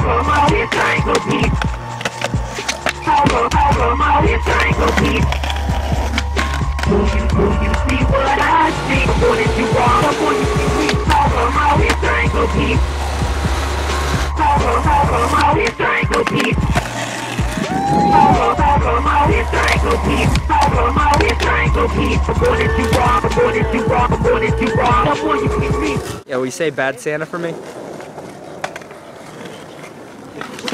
Power, We Yeah, will you say bad Santa for me? Thank you.